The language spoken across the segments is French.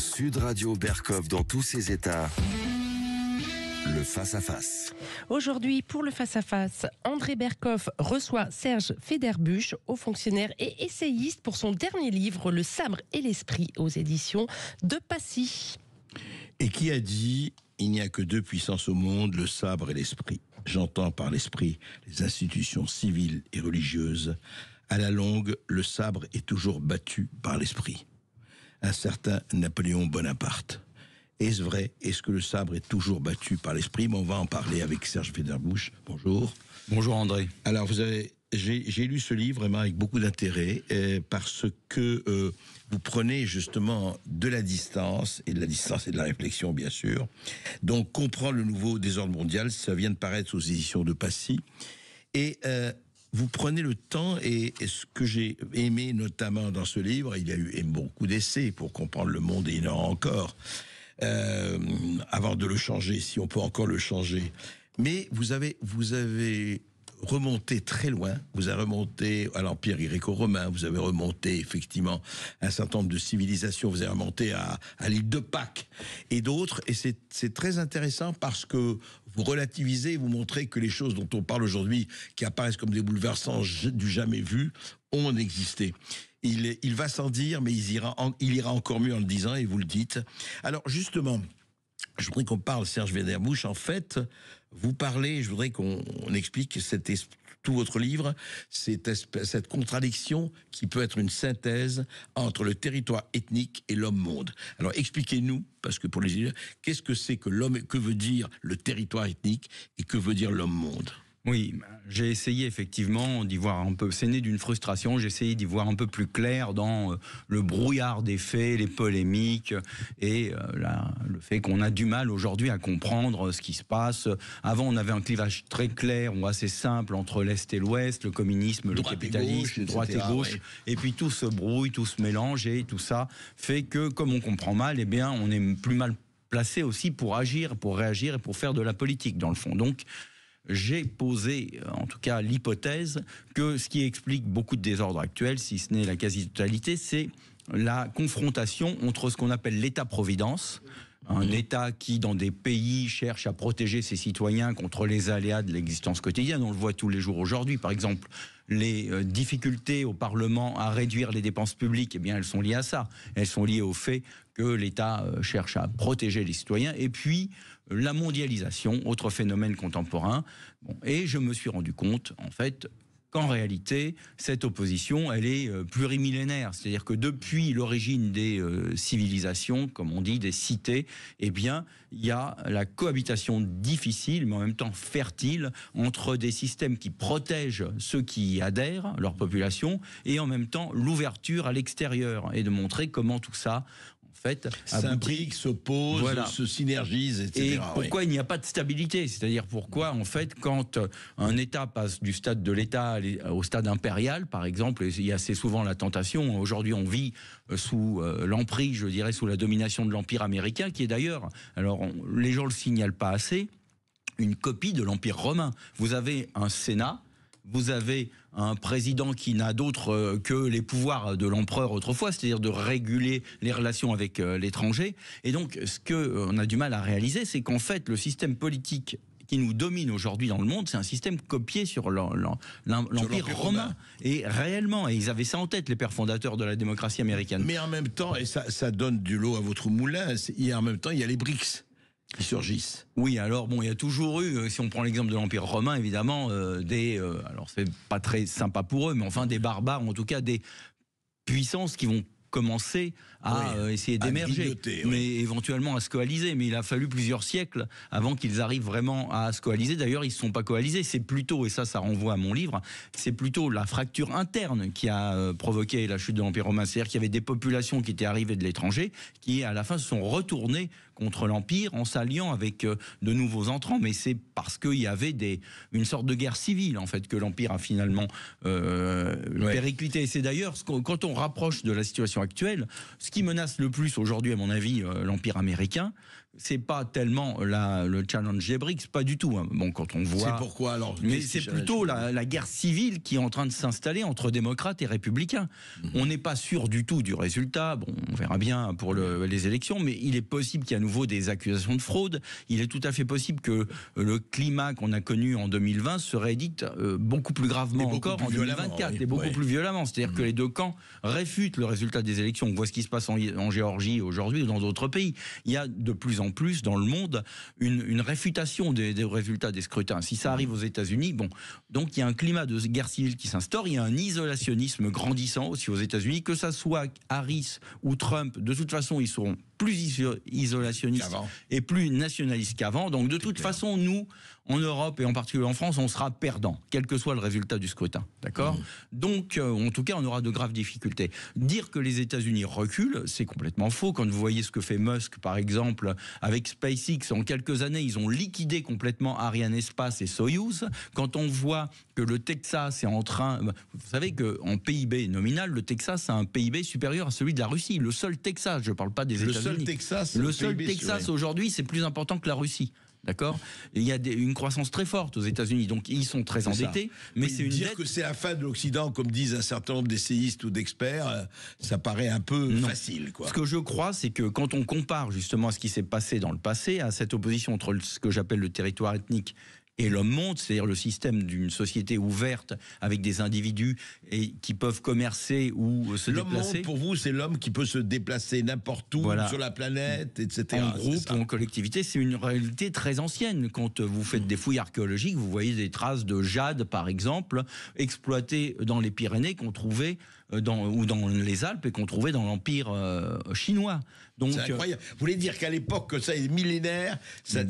Sud Radio Berkov dans tous ses états. Le face-à-face. Aujourd'hui, pour le face-à-face, André Berkoff reçoit Serge Federbusch, haut fonctionnaire et essayiste pour son dernier livre, Le sabre et l'esprit, aux éditions de Passy. Et qui a dit il n'y a que deux puissances au monde, le sabre et l'esprit. J'entends par l'esprit les institutions civiles et religieuses. À la longue, le sabre est toujours battu par l'esprit. Un certain Napoléon Bonaparte. Est-ce vrai? Est-ce que le sabre est toujours battu par l'esprit? On va en parler avec Serge Federbusch. Bonjour. Bonjour André. Alors vous avez, j'ai lu ce livre vraiment avec beaucoup d'intérêt euh, parce que euh, vous prenez justement de la distance et de la distance et de la réflexion bien sûr. Donc comprendre le nouveau désordre mondial, ça vient de paraître aux éditions de Passy et euh, vous prenez le temps et, ce que j'ai aimé notamment dans ce livre, il y a eu beaucoup d'essais pour comprendre le monde et il en aura encore euh, avant de le changer, si on peut encore le changer. Mais vous avez, remonté très loin. Vous avez remonté à l'Empire gréco-romain, vous avez remonté effectivement un certain nombre de civilisations, vous avez remonté à, à l'île de Pâques et d'autres. Et c'est très intéressant parce que vous relativisez, vous montrez que les choses dont on parle aujourd'hui, qui apparaissent comme des bouleversants du jamais vu, ont existé. Il, va sans dire, mais il ira, encore mieux en le disant, et vous le dites. Alors justement, je voudrais qu'on parle, Serge Véderbouche, en fait, vous parlez, je voudrais qu'on explique cette, tout votre livre, cette, cette contradiction qui peut être une synthèse entre le territoire ethnique et l'homme-monde. Alors expliquez-nous, parce que pour les qu'est-ce que c'est que l'homme, que veut dire le territoire ethnique et que veut dire l'homme-monde oui, j'ai essayé effectivement d'y voir un peu. C'est né d'une frustration. J'ai essayé d'y voir un peu plus clair dans euh, le brouillard des faits, les polémiques et euh, le fait qu'on a du mal aujourd'hui à comprendre ce qui se passe. Avant, on avait un clivage très clair ou assez simple entre l'Est et l'Ouest, le communisme, le capitalisme, droite et gauche. Et puis tout se brouille, tout se mélange et tout ça fait que, comme on comprend mal, eh bien, on est plus mal placé aussi pour agir, pour réagir et pour faire de la politique dans le fond. Donc, j'ai posé, en tout cas, l'hypothèse que ce qui explique beaucoup de désordres actuels, si ce n'est la quasi-totalité, c'est la confrontation entre ce qu'on appelle l'État-providence, un État qui, dans des pays, cherche à protéger ses citoyens contre les aléas de l'existence quotidienne. On le voit tous les jours aujourd'hui. Par exemple, les euh, difficultés au Parlement à réduire les dépenses publiques, eh bien, elles sont liées à ça. Elles sont liées au fait que l'État euh, cherche à protéger les citoyens. Et puis, la mondialisation, autre phénomène contemporain. Et je me suis rendu compte, en fait, qu'en réalité, cette opposition, elle est euh, plurimillénaire. C'est-à-dire que depuis l'origine des euh, civilisations, comme on dit, des cités, eh bien, il y a la cohabitation difficile, mais en même temps fertile, entre des systèmes qui protègent ceux qui y adhèrent, leur population, et en même temps l'ouverture à l'extérieur, et de montrer comment tout ça, fait, s'imbriquent, s'opposent, se synergisent, etc. Et pourquoi il n'y a pas de stabilité? C'est-à-dire pourquoi, en fait, quand un État passe du stade de l'État au stade impérial, par exemple, il y a assez souvent la tentation. Aujourd'hui, on vit euh, sous euh, l'emprise, je dirais, sous la domination de l'Empire américain, qui est d'ailleurs, alors les gens le signalent pas assez, une copie de l'Empire romain. Vous avez un Sénat vous avez un président qui n'a d'autre euh, que les pouvoirs de l'empereur autrefois, c'est-à-dire de réguler les relations avec euh, l'étranger. Et donc, ce qu'on euh, a du mal à réaliser, c'est qu'en fait, le système politique qui nous domine aujourd'hui dans le monde, c'est un système copié sur l'Empire romain. Et réellement, et ils avaient ça en tête, les pères fondateurs de la démocratie américaine. Mais en même temps, et ça, ça donne du lot à votre moulin, et en même temps, il y a les BRICS qui surgissent. Oui, alors bon, il y a toujours eu, euh, si on prend l'exemple de l'Empire romain, évidemment, euh, des, euh, alors c'est pas très sympa pour eux, mais enfin des barbares, en tout cas des puissances qui vont commencer à essayer d'émerger, mais éventuellement à se coaliser. Mais il a fallu plusieurs siècles avant qu'ils arrivent vraiment à se coaliser. D'ailleurs, ils ne sont pas coalisés. C'est plutôt, et ça, ça renvoie à mon livre, c'est plutôt la fracture interne qui a provoqué la chute de l'Empire romain. C'est-à-dire qu'il y avait des populations qui étaient arrivées de l'étranger, qui à la fin se sont retournées contre l'Empire en s'alliant avec euh, de nouveaux entrants. Mais c'est parce qu'il y avait des, une sorte de guerre civile, en fait, que l'Empire a finalement euh, périclité. Et c'est d'ailleurs, quand on rapproche de la situation actuelle, ce qui menace le plus aujourd'hui, à mon avis, euh, l'Empire américain, c'est pas tellement la, le challenge des BRICS, pas du tout. hein. Bon, quand on voit. C'est pourquoi alors Mais c'est plutôt la, la guerre civile qui est en train de s'installer entre démocrates et républicains. Mhm. On n'est pas sûr du tout du résultat. Bon, on verra bien pour le- les élections, mais il est possible qu'il y ait à nouveau des accusations de fraude. Il est tout à fait possible que le climat qu'on a connu en 2020 se réédite euh, beaucoup plus gravement beaucoup encore plus en violemment, 2024 oui. et beaucoup Ouais. plus violemment. C'est-à-dire que les deux camps réfutent le résultat des élections. On voit ce qui se passe en, en Géorgie aujourd'hui ou dans d'autres pays. Il y a de plus en plus dans le monde une, une réfutation des, des résultats des scrutins. Si ça arrive aux États-Unis, bon, donc il y a un climat de guerre civile qui s'instaure. Il y a un isolationnisme grandissant aussi aux États-Unis, que ça soit Harris ou Trump. De toute façon, ils seront plus iso- isolationnistes Qu'avant. et plus nationalistes qu'avant. Donc de toute clair. façon, nous, en Europe et en particulier en France, on sera perdant, quel que soit le résultat du scrutin. D'accord Mmh. Donc, euh, en tout cas, on aura de graves difficultés. Dire que les États-Unis reculent, c'est complètement faux. Quand vous voyez ce que fait Musk, par exemple, avec SpaceX, en quelques années, ils ont liquidé complètement Ariane Espace et Soyuz. Quand on voit que le Texas est en train. Vous savez qu'en PIB nominal, le Texas a un PIB supérieur à celui de la Russie. Le seul Texas, je ne parle pas des Le États-Unis. seul Texas. Le seul PIB, Texas aujourd'hui, c'est plus important que la Russie. D'accord? Il y a des- une croissance très forte aux États-Unis, donc ils sont très ça. endettés, mais c'est une dire dette. que c'est la fin de l'Occident, comme disent un certain nombre d'essayistes ou d'experts, euh, ça paraît un peu Non. facile, quoi. Ce que je crois, c'est que quand on compare justement à ce qui s'est passé dans le passé, à cette opposition entre ce que j'appelle le territoire ethnique et l'homme-monde, c'est-à-dire le système d'une société ouverte avec des individus et qui peuvent commercer ou se L'homme déplacer. monde, pour vous, c'est l'homme qui peut se déplacer n'importe où Voilà. sur la planète, etc. en groupe ou en collectivité, c'est une réalité très ancienne. Quand vous faites des fouilles archéologiques, vous voyez des traces de jade, par exemple, exploitées dans les Pyrénées qu'on trouvait euh, dans, ou dans les Alpes et qu'on trouvait dans l'Empire euh, chinois. Donc, C'est incroyable. Vous voulez dire qu'à l'époque, que ça est millénaire, ça,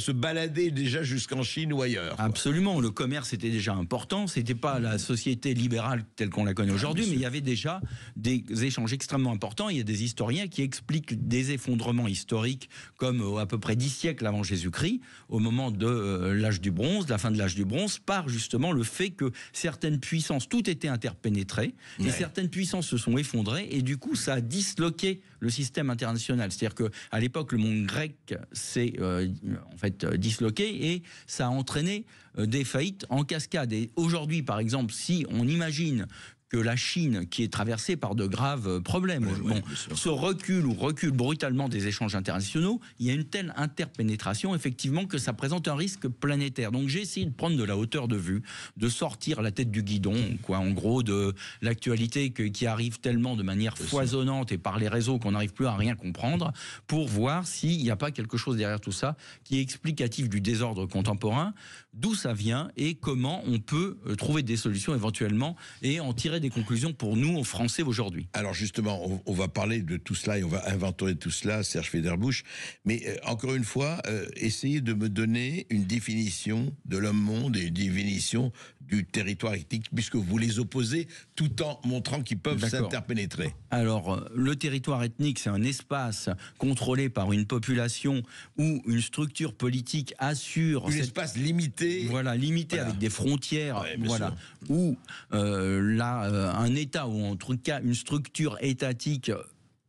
se baladait déjà jusqu'en Chine ou ailleurs. quoi. Absolument, le commerce était déjà important. C'était pas la société libérale telle qu'on la connaît aujourd'hui, bien mais il y avait déjà des échanges extrêmement importants. Il y a des historiens qui expliquent des effondrements historiques, comme euh, à peu près dix siècles avant Jésus-Christ, au moment de euh, l'âge du bronze, la fin de l'âge du bronze, par justement le fait que certaines puissances, tout était interpénétré, et certaines puissances se sont effondrées, et du coup, ça a disloqué le système international. C'est-à-dire que à l'époque, le monde grec s'est euh, en fait euh, disloqué et ça a entraîné euh, des faillites en cascade. Et aujourd'hui, par exemple, si on imagine que la Chine, qui est traversée par de graves euh, problèmes, bon, se recule ou recule brutalement des échanges internationaux, il y a une telle interpénétration, effectivement, que ça présente un risque planétaire. Donc j'ai essayé de prendre de la hauteur de vue, de sortir la tête du guidon, quoi, en gros, de l'actualité qui arrive tellement de manière foisonnante et par les réseaux qu'on n'arrive plus à rien comprendre, pour voir s'il n'y a pas quelque chose derrière tout ça qui est explicatif du désordre contemporain, d'où ça vient et comment on peut euh, trouver des solutions éventuellement et en tirer des conclusions pour nous, Français, aujourd'hui. Alors justement, on, va parler de tout cela et on va inventer tout cela, Serge Federbusch. Mais euh, encore une fois, euh, essayez de me donner une définition de l'homme-monde et une définition du territoire ethnique, puisque vous les opposez tout en montrant qu'ils peuvent s'interpénétrer. Alors, euh, le territoire ethnique, c'est un espace contrôlé par une population où une structure politique assure Un cette espace limité. voilà, limité Voilà. avec des frontières, Ouais, voilà, où euh, là, euh, un État ou en tout cas une structure étatique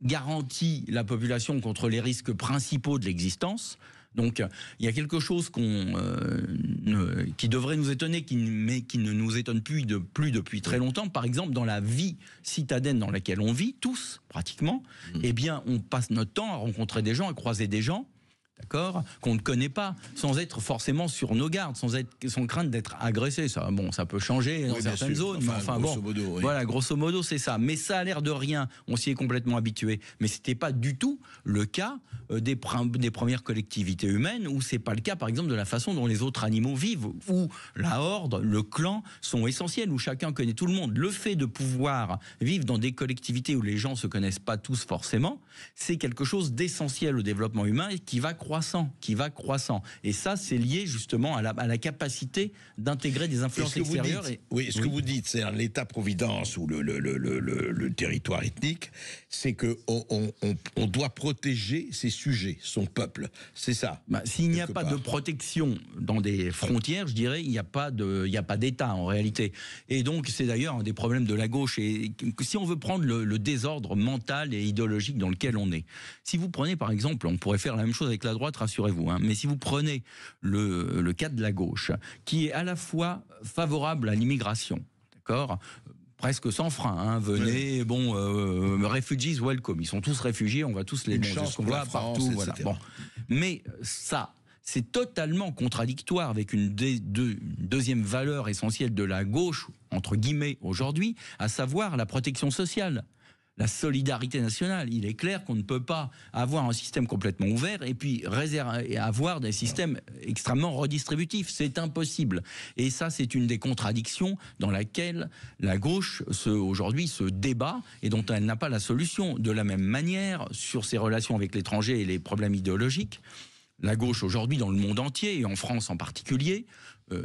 garantit la population contre les risques principaux de l'existence. Donc, il y a quelque chose qu'on, euh, ne- qui devrait nous étonner, qui, mais qui ne nous étonne plus, de, plus depuis très longtemps. Par exemple, dans la vie citadine dans laquelle on vit, tous pratiquement, eh bien, on passe notre temps à rencontrer des gens, à croiser des gens d'accord, qu'on ne connaît pas, sans être forcément sur nos gardes, sans être, sans crainte d'être agressé. Ça, bon, ça peut changer dans Oui, certaines sûr. zones, mais enfin grosso bon, modo, oui. voilà, grosso modo, c'est ça. Mais ça a l'air de rien. On s'y est complètement habitué. Mais c'était pas du tout le cas euh, des, premières collectivités humaines, où c'est pas le cas, par exemple, de la façon dont les autres animaux vivent, où la horde, le clan sont essentiels, où chacun connaît tout le monde. Le fait de pouvoir vivre dans des collectivités où les gens se connaissent pas tous forcément, c'est quelque chose d'essentiel au développement humain et qui va croître croissant, qui va croissant. Et ça, c'est lié justement à la, à la capacité d'intégrer des influences ce extérieures. dites, et- oui, ce que vous dites, c'est l'État-providence ou le, le, le, le, le- le territoire ethnique, c'est que on, on- on- on doit protéger ses sujets, son peuple. C'est ça. Bah, S'il n'y a pas part. de protection dans des frontières, je dirais, il n'y a pas d'État en réalité. Et donc, c'est d'ailleurs un des problèmes de la gauche. Et si on veut prendre le, le désordre mental et idéologique dans lequel on est, si vous prenez par exemple, on pourrait faire la même chose avec la droite, rassurez-vous, hein, mais si vous prenez le, le cas de la gauche, qui est à la fois favorable à l'immigration, d'accord presque sans frein. Hein. Venez, bon, euh, refugees welcome. Ils sont tous réfugiés, on va tous les Une ce qu'on voit France, partout. Voilà. Bon. Mais ça, c'est totalement contradictoire avec une deux- une deuxième valeur essentielle de la gauche, entre guillemets, aujourd'hui, à savoir la protection sociale. La solidarité nationale. Il est clair qu'on ne peut pas avoir un système complètement ouvert et puis réserver, avoir des systèmes extrêmement redistributifs. C'est impossible. Et ça, c'est une des contradictions dans laquelle la gauche aujourd'hui se débat et dont elle n'a pas la solution. De la même manière, sur ses relations avec l'étranger et les problèmes idéologiques, la gauche aujourd'hui dans le monde entier et en France en particulier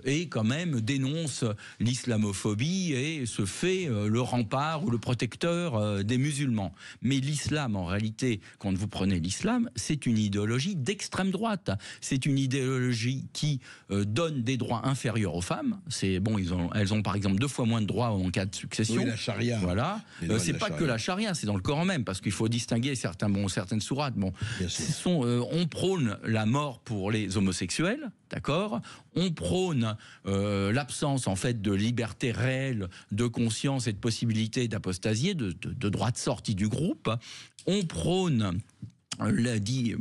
et quand même dénonce l'islamophobie et se fait euh, le rempart ou le protecteur euh, des musulmans. Mais l'islam, en réalité, quand vous prenez l'islam, c'est une idéologie d'extrême droite. C'est une idéologie qui euh, donne des droits inférieurs aux femmes. C'est bon, ils ont, elles ont par exemple deux fois moins de droits en cas de succession. Oui, la charia. Voilà. Euh, c'est pas charia. que la charia, c'est dans le Coran même, parce qu'il faut distinguer certains, bon, certaines sourates. Bon, sont, euh, on prône la mort pour les homosexuels, d'accord On prône euh, l'absence en fait de liberté réelle, de conscience et de possibilité d'apostasier, de, de, droit de sortie du groupe. On prône l'a dit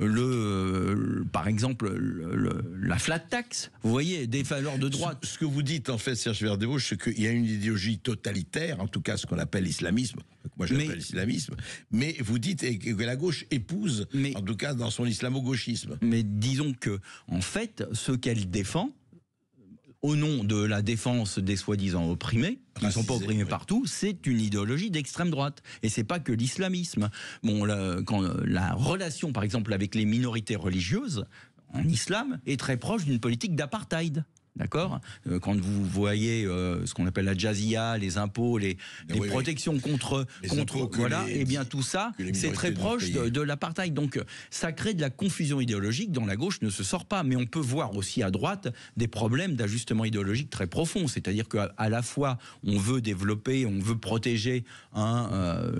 euh, le, euh, par exemple le- le- la flat tax, vous voyez des valeurs de droite. Ce, ce que vous dites, en fait, Serge Verdebauche, c'est qu'il y a une idéologie totalitaire, en tout cas ce qu'on appelle l'islamisme, moi j'appelle l'islamisme, mais vous dites que la gauche épouse, Mais- en tout cas dans son islamo-gauchisme. Mais disons que, en fait, ce qu'elle défend, au nom de la défense des soi-disant opprimés, qui ne sont pas opprimés oui. partout, c'est une idéologie d'extrême droite. Et c'est pas que l'islamisme. Bon, la, quand, euh, la relation, par exemple, avec les minorités religieuses en islam est très proche d'une politique d'apartheid. D'accord? Euh, Quand vous voyez euh, ce qu'on appelle la jazia, les impôts, les, les Oui, oui. protections contre, Les contre voilà, les- et bien tout ça, c'est très proche de, l'apartheid. Donc, ça crée de la confusion idéologique dont la gauche ne se sort pas. Mais on peut voir aussi à droite des problèmes d'ajustement idéologique très profonds. C'est-à-dire qu'à à la fois, on veut développer, on veut protéger un. euh,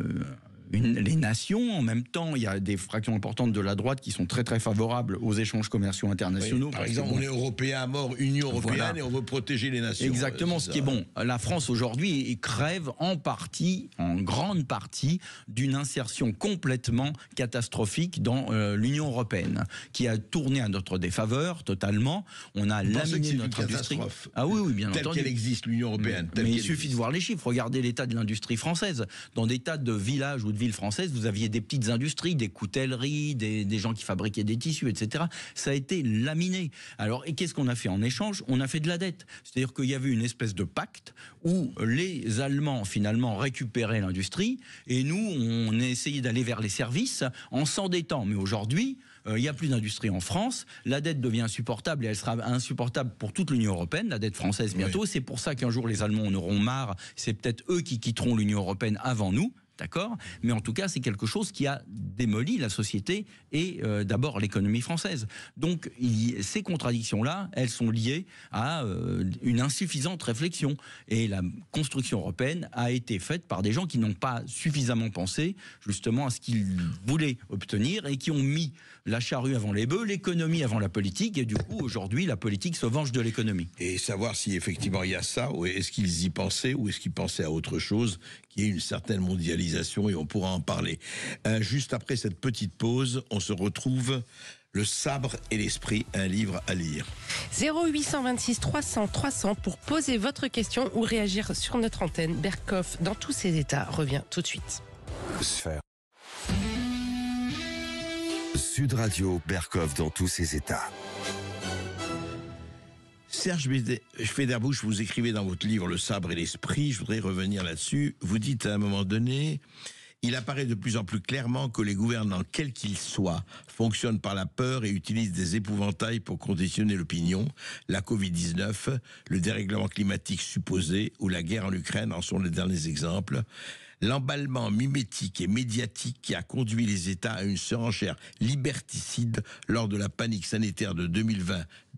une- les nations, en même temps, il y a des fractions importantes de la droite qui sont très très favorables aux échanges commerciaux internationaux. Oui, par exemple, on est européen à mort, Union européenne, Voilà. et on veut protéger les nations. Exactement, ce qui est bon. La France aujourd'hui crève en partie, en grande partie, d'une insertion complètement catastrophique dans euh, l'Union européenne, qui a tourné à notre défaveur totalement. On a laminé c'est une notre industrie. Ah oui, oui, bien Telle entendu. qu'elle existe, l'Union européenne. telle Mais il suffit de voir les chiffres. Regardez l'état de l'industrie française. Dans des tas de villages ou de villes françaises, vous aviez des petites industries, des coutelleries, des, des gens qui fabriquaient des tissus, etc. Ça a été laminé. Alors, et qu'est-ce qu'on a fait en échange? On a fait de la dette. C'est-à-dire qu'il y avait une espèce de pacte où les Allemands, finalement, récupéraient l'industrie et nous, on essayait d'aller vers les services en s'endettant. Mais aujourd'hui, euh, il n'y a plus d'industrie en France, la dette devient insupportable et elle sera insupportable pour toute l'Union européenne, la dette française bientôt. C'est pour ça qu'un jour les Allemands en auront marre, c'est peut-être eux qui quitteront l'Union européenne avant nous. D'accord? Mais en tout cas, c'est quelque chose qui a démoli la société et euh, d'abord l'économie française. Donc, ces contradictions-là, elles sont liées à euh, une insuffisante réflexion. Et la construction européenne a été faite par des gens qui n'ont pas suffisamment pensé justement à ce qu'ils voulaient obtenir et qui ont mis la charrue avant les bœufs, l'économie avant la politique. Et du coup, aujourd'hui, la politique se venge de l'économie. Et savoir si effectivement il y a ça, ou est-ce qu'ils y pensaient, ou est-ce qu'ils pensaient à autre chose, qui est une certaine mondialisation, et on pourra en parler. Euh, juste après cette petite pause, on se retrouve. Le sabre et l'esprit, un livre à lire. 0826 300 300 pour poser votre question ou réagir sur notre antenne. Berkoff, dans tous ses états, revient tout de suite. Sphère. Sud Radio, Berkov dans tous ses états. Serge Federbush, vous écrivez dans votre livre Le sabre et l'esprit, je voudrais revenir là-dessus. Vous dites à un moment donné, Il apparaît de plus en plus clairement que les gouvernants, quels qu'ils soient, fonctionnent par la peur et utilisent des épouvantails pour conditionner l'opinion. La Covid-19, le dérèglement climatique supposé ou la guerre en Ukraine en sont les derniers exemples. L'emballement mimétique et médiatique qui a conduit les États à une surenchère liberticide lors de la panique sanitaire de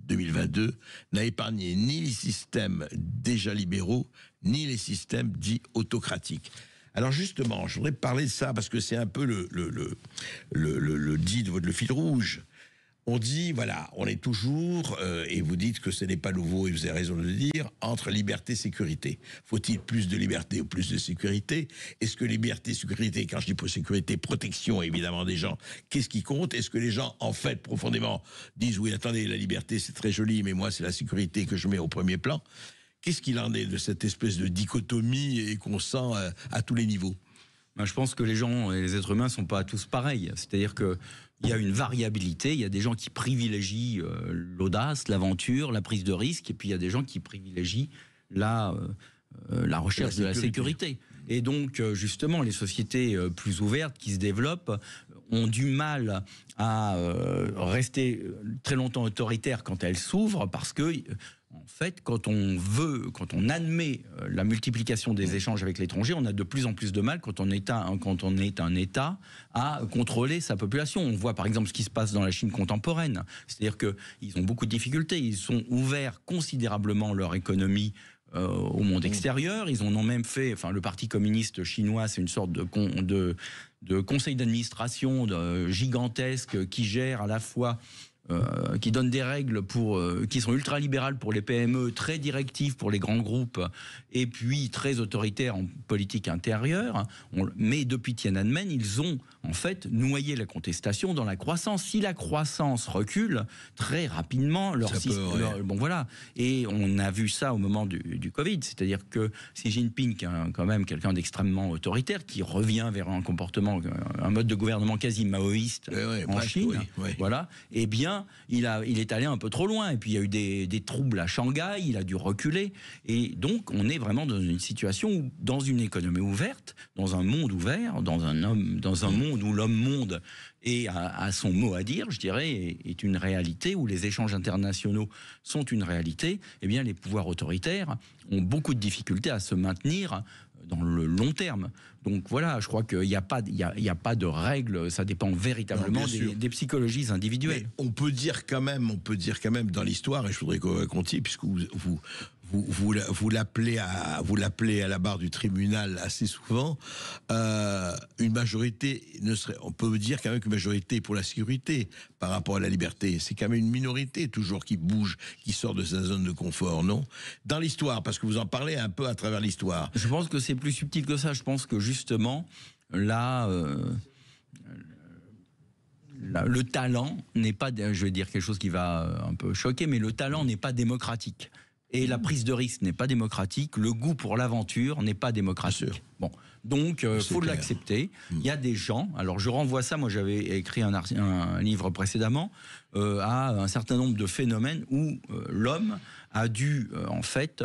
2020-2022 n'a épargné ni les systèmes déjà libéraux, ni les systèmes dits autocratiques. Alors justement, je voudrais parler de ça parce que c'est un peu le, le, le, dit de votre fil rouge on dit, voilà, on est toujours, euh, et vous dites que ce n'est pas nouveau, et vous avez raison de le dire, entre liberté et sécurité. Faut-il plus de liberté ou plus de sécurité? Est-ce que liberté, sécurité, quand je dis pour sécurité, protection évidemment des gens, qu'est-ce qui compte? Est-ce que les gens, en fait, profondément, disent, oui, attendez, la liberté c'est très joli, mais moi c'est la sécurité que je mets au premier plan Qu'est-ce qu'il en est de cette espèce de dichotomie et qu'on sent euh, à tous les niveaux? Ben, je pense que les gens et les êtres humains sont pas tous pareils. C'est-à-dire que il y a une variabilité. Il y a des gens qui privilégient euh, l'audace, l'aventure, la prise de risque, et puis il y a des gens qui privilégient la, euh, euh, la recherche de la sécurité. Et donc, justement, les sociétés plus ouvertes qui se développent ont du mal à rester très longtemps autoritaires quand elles s'ouvrent parce que en fait, quand on veut, quand on admet euh, la multiplication des échanges avec l'étranger, on a de plus en plus de mal quand on est un, quand on est un État à contrôler sa population. On voit par exemple ce qui se passe dans la Chine contemporaine. C'est-à-dire qu'ils ont beaucoup de difficultés. Ils ont ouvert considérablement leur économie euh, au monde extérieur. Ils en ont même fait, enfin, le Parti communiste chinois, c'est une sorte de, de, de conseil d'administration gigantesque qui gère à la fois euh, qui donne des règles pour, euh, qui sont ultra libérales pour les PME, très directives pour les grands groupes, et puis très autoritaires en politique intérieure. mais depuis Tiananmen, ils ont en fait noyé la contestation dans la croissance. Si la croissance recule très rapidement, leur système, bon voilà. Et on a vu ça au moment du, du Covid, c'est-à-dire que Xi Jinping, quand même quelqu'un d'extrêmement autoritaire, qui revient vers un comportement, un mode de gouvernement quasi maoïste en Chine, voilà. Eh bien il, a, il est allé un peu trop loin. Et puis il y a eu des, troubles à Shanghai, il a dû reculer. Et donc on est vraiment dans une situation où, dans une économie ouverte, dans un monde ouvert, dans un, homme, dans un monde où l'homme-monde et a, son mot à dire, je dirais, est, une réalité, où les échanges internationaux sont une réalité, eh bien les pouvoirs autoritaires ont beaucoup de difficultés à se maintenir dans le long terme. Donc voilà, je crois qu'il n'y a, pas, il y a, pas de règles, ça dépend véritablement des, psychologies individuelles. on peut dire quand même, on peut dire quand même dans l'histoire, et je voudrais qu'on puisque vous, vous, vous, l'appelez à la barre du tribunal assez souvent. Euh, une majorité on peut dire quand même qu'une majorité pour la sécurité par rapport à la liberté, c'est quand même une minorité toujours qui bouge, qui sort de sa zone de confort, non? Dans l'histoire, parce que vous en parlez un peu à travers l'histoire. Je pense que c'est plus subtil que ça. Je pense que justement là. Euh, le talent n'est pas, je vais dire quelque chose qui va un peu choquer, mais le talent n'est pas démocratique. Et la prise de risque n'est pas démocratique, le goût pour l'aventure n'est pas démocratique. Bon, donc il euh, faut l'accepter. Hmm. Il y a des gens. Alors je renvoie ça. Moi, j'avais écrit un, un, livre précédemment euh, à un certain nombre de phénomènes où euh, l'homme a dû, en fait,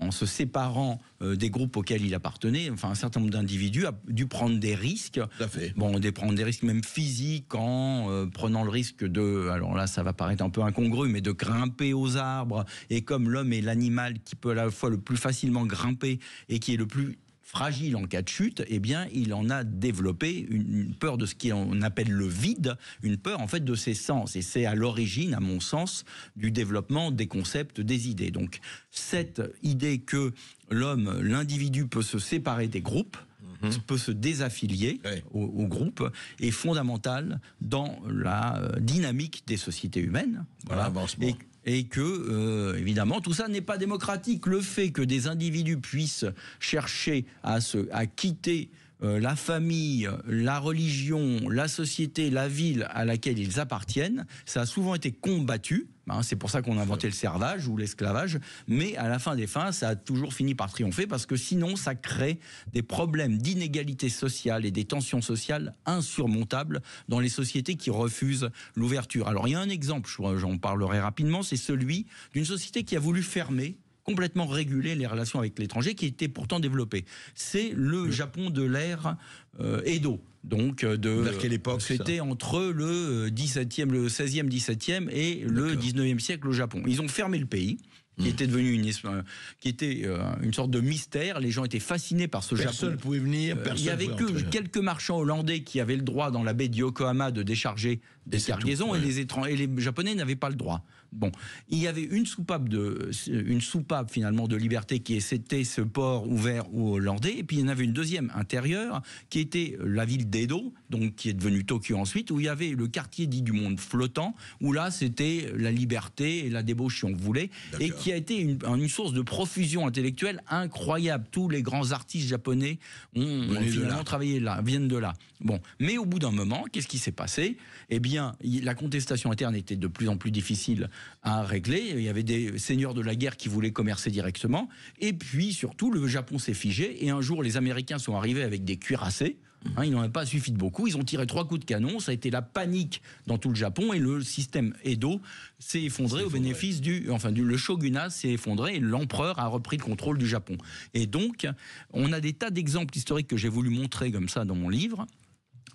en se séparant des groupes auxquels il appartenait, enfin un certain nombre d'individus a dû prendre des risques. fait. Bon, des prendre des risques même physiques en prenant le risque de, alors là, ça va paraître un peu incongru, mais de grimper aux arbres. Et comme l'homme est l'animal qui peut à la fois le plus facilement grimper et qui est le plus fragile en cas de chute, eh bien, il en a développé une, peur de ce qu'on appelle le vide, une peur en fait de ses sens. Et c'est à l'origine, à mon sens, du développement des concepts, des idées. Donc, cette idée que l'homme, l'individu peut se séparer des groupes, mhm. peut se désaffilier au, groupe est fondamentale dans la euh, dynamique des sociétés humaines. Voilà et que, euh, évidemment, tout ça n'est pas démocratique. Le fait que des individus puissent chercher à, se, à quitter euh, la famille, la religion, la société, la ville à laquelle ils appartiennent, ça a souvent été combattu. Hein, c'est pour ça qu'on a inventé le servage ou l'esclavage. Mais à la fin des fins, ça a toujours fini par triompher parce que sinon, ça crée des problèmes d'inégalité sociale et des tensions sociales insurmontables dans les sociétés qui refusent l'ouverture. Alors, il y a un exemple, j'en parlerai rapidement, c'est celui d'une société qui a voulu fermer complètement régulé les relations avec l'étranger qui étaient pourtant développées. C'est le Japon de l'ère euh, Edo. Donc euh, de Vers quelle époque, C'était entre le 17e, le 16e, 17e et le D'accord. 19e siècle au Japon. Ils ont fermé le pays qui était devenu une, euh, qui était euh, une sorte de mystère. Les gens étaient fascinés par ce Personne ne Japon. pouvait venir, Euh, personne il y avait que quelques marchands hollandais qui avaient le droit dans la baie de Yokohama de décharger des cargaisons tout, et les étrangers et les japonais n'avaient pas le droit. Bon, il y avait une soupape de une soupape finalement de liberté qui c'était ce port ouvert aux hollandais et puis il y en avait une deuxième intérieure qui était la ville d'Edo donc qui est devenue Tokyo ensuite où il y avait le quartier dit du monde flottant où là c'était la liberté et la débauche si on voulait et qui a été une, une source de profusion intellectuelle incroyable. Tous les grands artistes japonais ont, finalement là. travaillé là, viennent de là. Bon, mais au bout d'un moment, qu'est-ce qui s'est passé? Eh bien, la contestation interne était de plus en plus difficile à régler. Il y avait des seigneurs de la guerre qui voulaient commercer directement, et puis surtout le Japon s'est figé. Et un jour, les Américains sont arrivés avec des cuirassés. Hein, il n'en a pas suffi de beaucoup. Ils ont tiré trois coups de canon. Ça a été la panique dans tout le Japon et le système Edo s'est effondré au bénéfice du, enfin, du, le shogunat s'est effondré et l'empereur a repris le contrôle du Japon. Et donc, on a des tas d'exemples historiques que j'ai voulu montrer comme ça dans mon livre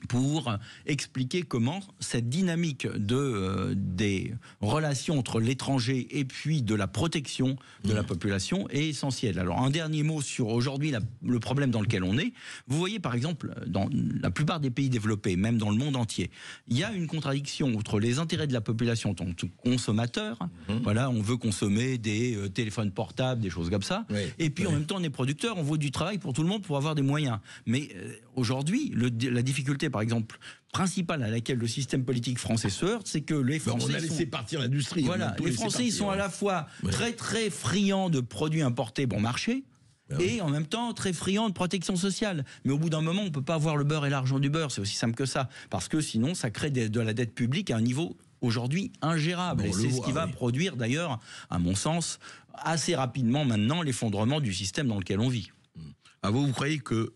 pour expliquer comment cette dynamique de, euh, des relations entre l'étranger et puis de la protection de la population est essentielle. Alors un dernier mot sur aujourd'hui le problème dans lequel on est. Vous voyez par exemple dans la plupart des pays développés, même dans le monde entier, il y a une contradiction entre les intérêts de la population en tant que consommateur, voilà, on veut consommer des euh, téléphones portables, des choses comme ça, Oui, et puis en même temps on est producteur, on veut du travail pour tout le monde pour avoir des moyens. Mais euh, aujourd'hui, la difficulté par exemple principale à laquelle le système politique français se heurte, c'est que les Français on a sont- laissé partir l'industrie. voilà, les Français ils sont à la fois Ouais. très très friands de produits importés bon marché. Ben oui. Et en même temps très friands de protection sociale. Mais au bout d'un moment, on peut pas avoir le beurre et l'argent du beurre. C'est aussi simple que ça. Parce que sinon, ça crée de la dette publique à un niveau aujourd'hui ingérable. Ben, et c'est ce qui va oui. produire d'ailleurs, à mon sens, assez rapidement maintenant l'effondrement du système dans lequel on vit. Ah, vous, vous croyez que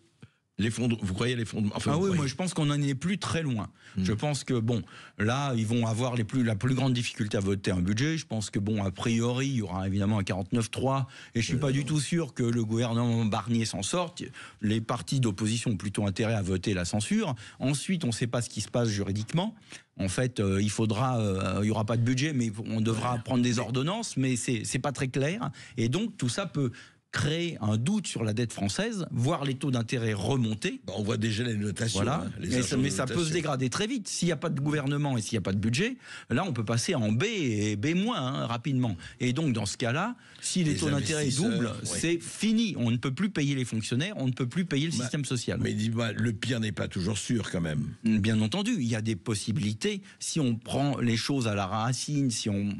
vous croyez à l'effondrement enfin, Ah oui, croyez- moi je pense qu'on n'en est plus très loin. Hmm. Je pense que bon, là ils vont avoir les plus, la plus grande difficulté à voter un budget. Je pense que bon, a priori, il y aura évidemment un 49-3 et je suis pas du tout sûr que le gouvernement Barnier s'en sorte. Les partis d'opposition ont plutôt intérêt à voter la censure. Ensuite, on ne sait pas ce qui se passe juridiquement. En fait, euh, il faudra, euh, il y aura pas de budget, mais on devra prendre des ordonnances, mais c'est pas très clair. Et donc tout ça peut créer un doute sur la dette française, voir les taux d'intérêt remonter. Bah, on voit déjà les notations. Voilà. hein, les mais, ça, mais peut se dégrader très vite. S'il n'y a pas de gouvernement et s'il n'y a pas de budget, là, on peut passer en B et B- hein, rapidement. Et donc, dans ce cas-là, si les, Les taux d'intérêt doublent, ouais. c'est fini. On ne peut plus payer les fonctionnaires, on ne peut plus payer le Bah, système social. Mais dis-moi, le pire n'est pas toujours sûr quand même. Bien entendu, il y a des possibilités. Si on prend les choses à la racine, si on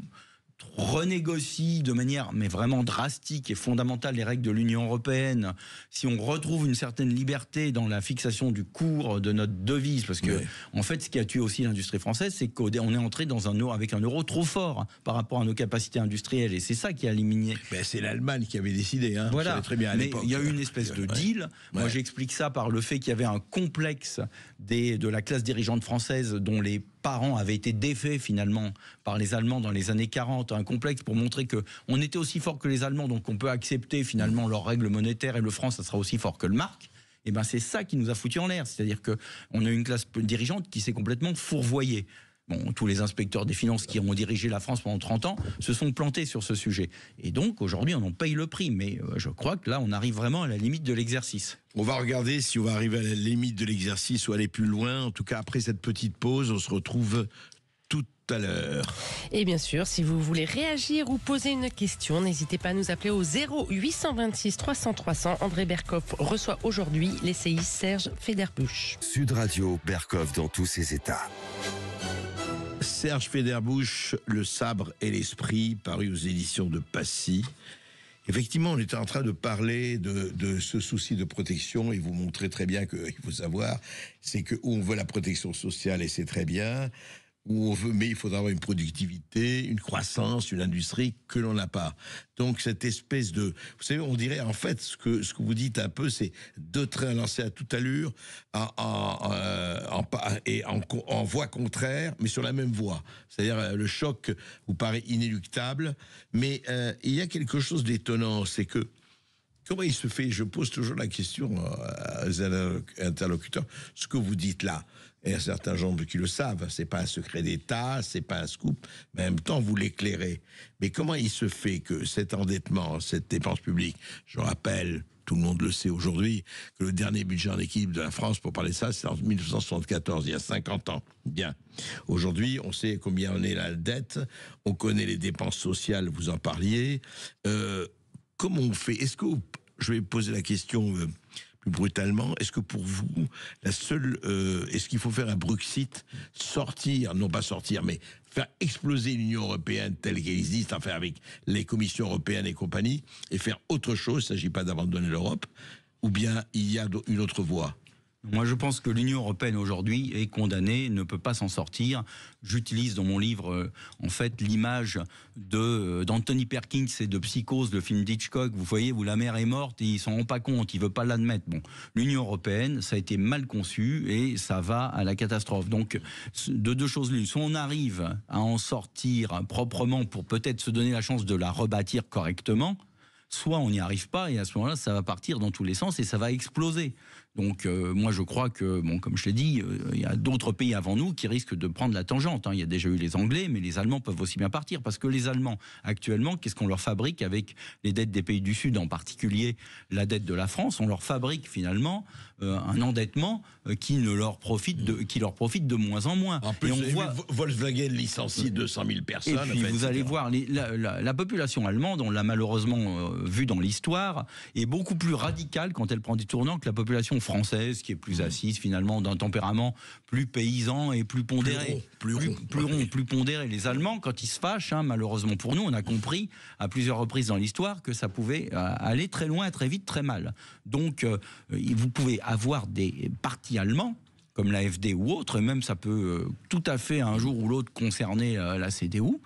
renégocie de manière mais vraiment drastique et fondamentale les règles de l'Union européenne, si on retrouve une certaine liberté dans la fixation du cours de notre devise, parce que en fait ce qui a tué aussi l'industrie française, c'est qu'on est entré dans un euro avec un euro trop fort par rapport à nos capacités industrielles, et c'est ça qui a éliminé Ben, c'est l'Allemagne qui avait décidé. Hein, voilà. très bien à Mais l'époque. il y a eu une espèce de Ouais. deal. Moi, Ouais. j'explique ça par le fait qu'il y avait un complexe de la classe dirigeante française dont les parents avaient été défaits finalement par les Allemands dans les années 40. Un complexe pour montrer que on était aussi fort que les Allemands, donc on peut accepter finalement leurs règles monétaires et le franc, ça sera aussi fort que le marque. Et ben c'est ça qui nous a foutu en l'air, c'est-à-dire que on a une classe dirigeante qui s'est complètement fourvoyée. Bon, tous les inspecteurs des finances qui ont dirigé la France pendant 30 ans se sont plantés sur ce sujet. Et donc, aujourd'hui, on en paye le prix. Mais euh, je crois que là, on arrive vraiment à la limite de l'exercice. On va regarder si on va arriver à la limite de l'exercice ou aller plus loin. En tout cas, après cette petite pause, on se retrouve tout à l'heure. Et bien sûr, si vous voulez réagir ou poser une question, n'hésitez pas à nous appeler au 0 826 300 300. André Berkoff reçoit aujourd'hui l'essayiste Serge Federbusch. Sud Radio, Berkoff dans tous ses états. Serge Federbusch, Le sabre et l'esprit, paru aux éditions de Passy. Effectivement, on était en train de parler de, de ce souci de protection et vous montrez très bien qu'il faut savoir, c'est que où on veut la protection sociale et c'est très bien, où on veut, mais il faudra avoir une productivité, une croissance, une industrie que l'on n'a pas. Donc cette espèce de, vous savez, on dirait en fait ce que ce que vous dites un peu, c'est deux trains lancés à toute allure, en, euh, voie contraire, mais sur la même voie. C'est-à-dire euh, le choc vous paraît inéluctable, mais euh, il y a quelque chose d'étonnant, c'est que comment il se fait Je pose toujours la question aux interlocuteurs. Ce que vous dites là, et a certains gens qui le savent, c'est pas un secret d'État, c'est pas un scoop, mais en même temps vous l'éclairez. Mais comment il se fait que cet endettement, cette dépense publique, je rappelle, tout le monde le sait aujourd'hui, que le dernier budget en équilibre de la France, pour parler de ça, c'est en 1974, il y a 50 ans. Bien. Aujourd'hui, on sait combien on est la dette, on connaît les dépenses sociales, vous en parliez. Euh, comment on fait? Est-ce que, je vais poser la question... Brutalement. Est-ce que pour vous, la seule, euh, est-ce qu'il faut faire un Brexit, sortir, non pas sortir, mais faire exploser l'Union européenne telle qu'elle existe, enfin avec les commissions européennes et compagnie, et faire autre chose, il ne s'agit pas d'abandonner l'Europe, ou bien il y a une autre voie? Moi, je pense que l'Union européenne aujourd'hui est condamnée, ne peut pas s'en sortir. J'utilise dans mon livre, euh, en fait, l'image euh, d'Anthony Perkins et de Psychose, le film d'Hitchcock. Vous voyez, où la mère est morte et ils s'en rendent pas compte, ils veulent pas l'admettre. Bon, l'Union européenne, ça a été mal conçu et ça va à la catastrophe. Donc, de deux choses l'une, soit on arrive à en sortir proprement pour peut-être se donner la chance de la rebâtir correctement, soit on n'y arrive pas et à ce moment-là, ça va partir dans tous les sens et ça va exploser. Donc euh, moi je crois que, bon, comme je l'ai dit, euh, il y a d'autres pays avant nous qui risquent de prendre la tangente. Hein. Il y a déjà eu les Anglais, mais les Allemands peuvent aussi bien partir parce que les Allemands actuellement, qu'est-ce qu'on leur fabrique avec les dettes des pays du Sud, en particulier la dette de la France? On leur fabrique finalement euh, un endettement qui ne leur profite de, qui leur profite de moins en moins. En plus, et on voit Volkswagen licencie 200 000 personnes. Et puis vous allez voir la, la, population allemande, on l'a malheureusement vu dans l'histoire, est beaucoup plus radicale quand elle prend des tournants que la population française qui est plus mmh. assise finalement d'un tempérament plus paysan et plus pondéré. Plus rond, plus, rond, plus, pondéré. Les Allemands, quand ils se fâchent, hein, malheureusement pour nous, on a compris à plusieurs reprises dans l'histoire que ça pouvait euh, aller très loin, très vite, très mal. Donc, euh, vous pouvez avoir des partis allemands comme l'AFD ou autre, et même ça peut euh, tout à fait un jour ou l'autre concerner la CDU,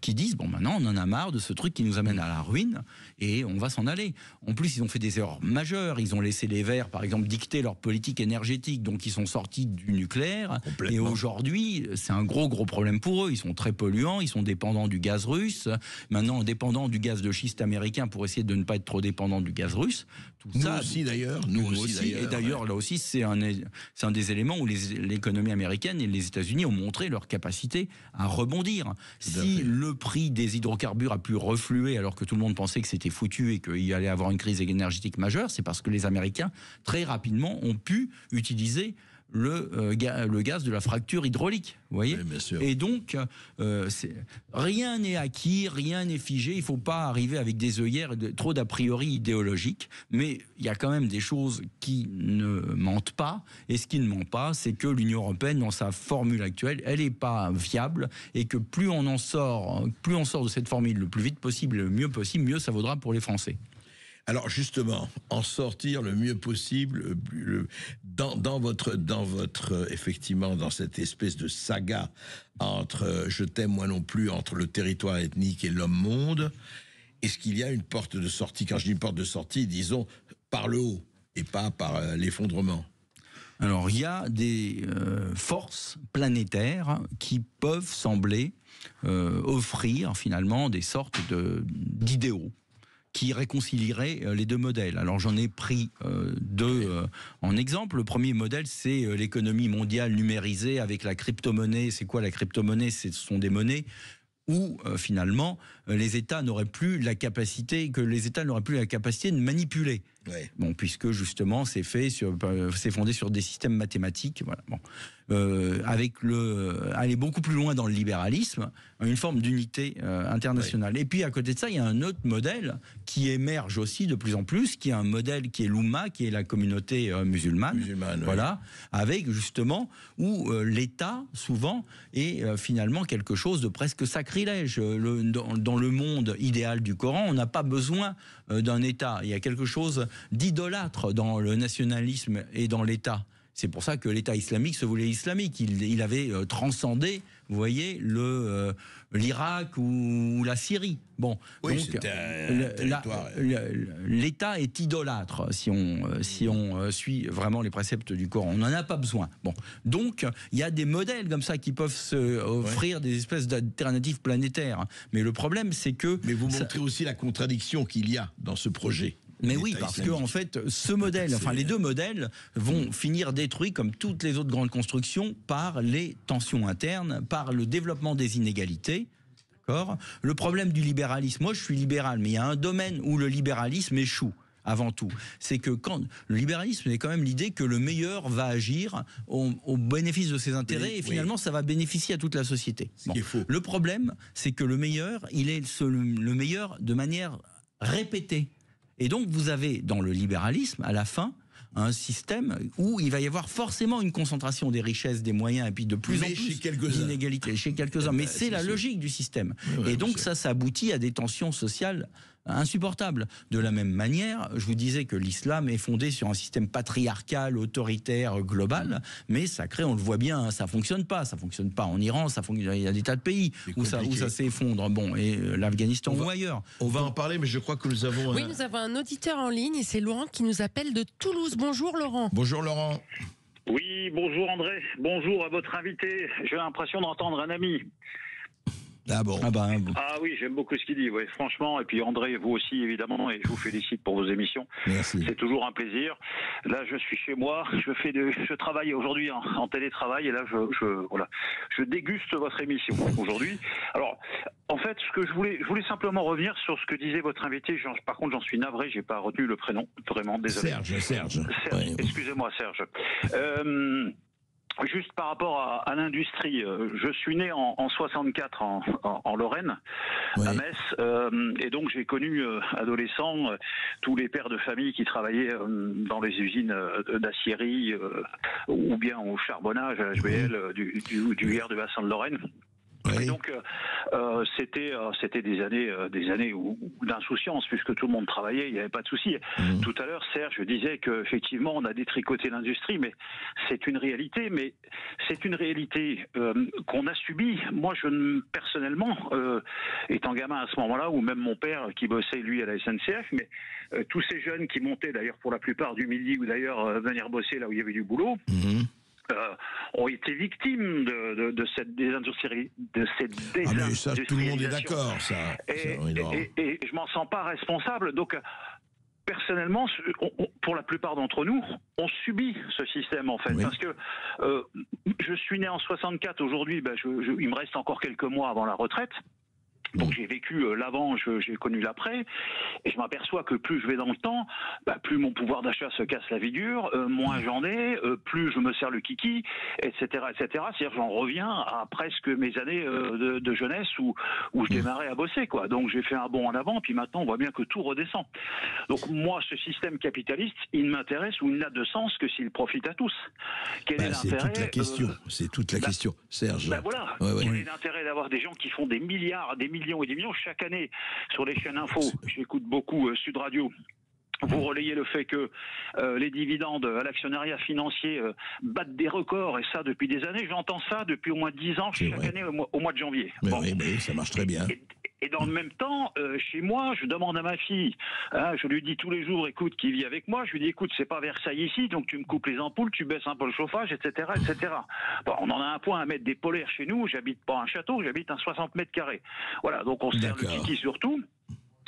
qui disent bon maintenant on en a marre de ce truc qui nous amène à la ruine et on va s'en aller. En plus, ils ont fait des erreurs majeures. Ils ont laissé les Verts, par exemple, dicter leur politique énergétique, donc ils sont sortis du nucléaire. Et aujourd'hui, c'est un gros gros problème pour eux. Ils sont très polluants, ils sont dépendants du gaz russe. Maintenant, dépendants du gaz de schiste américain pour essayer de ne pas être trop dépendants du gaz russe. Tout nous aussi d'ailleurs. Nous, aussi. et d'ailleurs, là aussi, c'est un, c'est un des éléments où l'économie américaine et les États-Unis ont montré leur capacité à rebondir si le prix des hydrocarbures a pu refluer alors que tout le monde pensait que c'était foutu et qu'il allait avoir une crise énergétique majeure, c'est parce que les Américains, très rapidement, ont pu utiliser le, euh, le gaz de la fracture hydraulique. Vous voyez Et donc, euh, rien n'est acquis, rien n'est figé. Il ne faut pas arriver avec des œillères et trop d'a priori idéologiques. Mais il y a quand même des choses qui ne mentent pas. Et ce qui ne ment pas, c'est que l'Union européenne, dans sa formule actuelle, elle n'est pas viable. Et que plus on en sort, plus on sort de cette formule le plus vite possible, le mieux possible, mieux ça vaudra pour les Français. Alors justement, en sortir le mieux possible, dans, votre, dans votre, effectivement, dans cette espèce de saga entre je t'aime moi non plus, entre le territoire ethnique et l'homme-monde, est-ce qu'il y a une porte de sortie? Quand je dis une porte de sortie, disons par le haut et pas par euh, l'effondrement. Alors il y a des euh, forces planétaires qui peuvent sembler euh, offrir finalement des sortes d'idéaux qui réconcilierait euh, les deux modèles. Alors j'en ai pris euh, deux euh, en exemple. Le premier modèle, c'est l'économie mondiale numérisée avec la crypto-monnaie. C'est quoi la crypto-monnaie? Ce sont des monnaies où finalement les États n'auraient plus la capacité, que les États n'auraient plus la capacité de manipuler. Bon, puisque justement c'est fait sur, c'est fondé sur des systèmes mathématiques. Voilà. Bon. Euh, avec le aller beaucoup plus loin dans le libéralisme, une forme d'unité euh, internationale. Et puis à côté de ça, il y a un autre modèle qui émerge aussi de plus en plus, qui est un modèle qui est l'Oumma, qui est la communauté euh, musulmane, voilà, avec justement où l'État souvent est finalement quelque chose de presque sacrilège. Le, dans, dans, le monde idéal du Coran, on n'a pas besoin d'un État. Il y a quelque chose d'idolâtre dans le nationalisme et dans l'État C'est pour ça que l'État islamique se voulait islamique. Il, il avait euh, transcendé, vous voyez, le euh, l'Irak ou la Syrie. Bon, Oui, donc territoire, le- l'État est idolâtre si on euh, si on euh, suit vraiment les préceptes du Coran. On n'en a pas besoin. Bon, donc il y a des modèles comme ça qui peuvent se offrir des espèces d'alternatives planétaires. Mais le problème, c'est que Mais vous ça- montrez aussi la contradiction qu'il y a dans ce projet. Mais oui, parce que en fait, ce modèle, enfin les deux modèles, vont finir détruits comme toutes les autres grandes constructions par les tensions internes, par le développement des inégalités. D'accord? Le problème du libéralisme, moi je suis libéral, mais il y a un domaine où le libéralisme échoue. Avant tout, c'est que quand le libéralisme, c'est quand même l'idée que le meilleur va agir au, au bénéfice de ses intérêts Oui, et finalement ça va bénéficier à toute la société. Ce qui est faux. Le problème, c'est que le meilleur, il est le meilleur de manière répétée. Et donc, vous avez dans le libéralisme, à la fin, un système où il va y avoir forcément une concentration des richesses, des moyens, et puis de plus Mais en chez plus d'inégalités chez quelques-uns. Mais bah, c'est la sûr. logique du système. Oui, et donc, ça, ça aboutit à des tensions sociales insupportables. De la même manière, je vous disais que l'islam est fondé sur un système patriarcal, autoritaire, global, mais ça crée, on le voit bien, hein, ça fonctionne pas. Ça fonctionne pas en Iran, ça fonctionne, il y a des tas de pays où ça, où ça s'effondre. Bon, et euh, l'Afghanistan On va- ou ailleurs. On va en parler, mais je crois que nous avons. Oui, un- nous avons un auditeur en ligne et c'est Laurent qui nous appelle de Toulouse. Bonjour Laurent. Bonjour Laurent. Oui, bonjour André, bonjour à votre invité. J'ai l'impression d'entendre un ami. Ah bon. Ah bah, bon. Ah oui, j'aime beaucoup ce qu'il dit, ouais, franchement. Et puis André, vous aussi évidemment, et je vous félicite pour vos émissions. Merci. C'est toujours un plaisir. Là, je suis chez moi, je fais de, je travaille aujourd'hui en, en télétravail et là, je, je, voilà, je déguste votre émission aujourd'hui. Alors, en fait, ce que je voulais, je voulais simplement revenir sur ce que disait votre invité. Par contre, j'en suis navré, j'ai pas retenu le prénom, vraiment désolé. Serge, Serge. Serge, Ouais. excusez-moi Serge. Euh, Juste par rapport à, à l'industrie, euh, je suis né en, en 64 en, en- en Lorraine, à Metz, euh, et donc j'ai connu euh, adolescent euh, tous les pères de famille qui travaillaient euh, dans les usines euh, d'acierie euh, ou bien au charbonnage à HBL euh, du, du, du du bassin de Lorraine. Et donc euh, euh, c'était euh, c'était des années euh, des années où- où d'insouciance puisque tout le monde travaillait, il n'y avait pas de souci. Mhm. Tout à l'heure, Serge disait que effectivement on a détricoté l'industrie, mais c'est une réalité. Mais c'est une réalité qu'on a subie. Moi, je ne- personnellement, étant gamin à ce moment-là, ou même mon père qui bossait lui à la SNCF, mais tous ces jeunes qui montaient d'ailleurs pour la plupart du midi ou d'ailleurs venir bosser là où il y avait du boulot. Mhm. Euh, ont été victimes de, de, de cette désindustrie, de cette Ah mais ça, tout le monde est désindustrialisation. d'accord, ça. Et, et- et- et je m'en sens pas responsable. Donc, euh, personnellement, pour la plupart d'entre nous, on subit ce système en fait, Oui. parce que euh, je suis né en 64. Aujourd'hui, ben, je- je- il me reste encore quelques mois avant la retraite. Donc j'ai vécu euh, l'avant, j'ai connu l'après, et je m'aperçois que plus je vais dans le temps, bah, plus mon pouvoir d'achat se casse la figure, euh, moins j'en ai, euh, plus je me sers le kiki, etc., etc. C'est-à-dire j'en reviens à presque mes années euh, de, de jeunesse où, où je démarrais à bosser, quoi. Donc j'ai fait un bond en avant, puis maintenant on voit bien que tout redescend. Donc moi, ce système capitaliste, il m'intéresse ou il n'a de sens que s'il profite à tous. Quel Bah, est c'est l'intérêt toute la question. C'est toute la bah, question, Serge. voilà, Ouais, ouais. quel est l'intérêt d'avoir des gens qui font des milliards, des millions et des millions chaque année sur les chaînes info J'écoute beaucoup euh, Sud Radio. Vous relayez le fait que euh, les dividendes à l'actionnariat financier euh, battent des records, et ça depuis des années. J'entends ça depuis au moins 10 ans, chaque vrai. année au mois, au mois de janvier. Mais Bon. oui, mais ça marche très bien. Et, et dans le même temps, euh, chez moi, je demande à ma fille, hein, je lui dis tous les jours, écoute, qui vit avec moi, je lui dis, écoute, c'est pas Versailles ici, donc tu me coupes les ampoules, tu baisses un peu le chauffage, etc., etc. Bon, on en a un point à mettre des polaires chez nous. J'habite pas un château, j'habite un 60 mètres carrés. Voilà, donc on se sert le kiki surtout.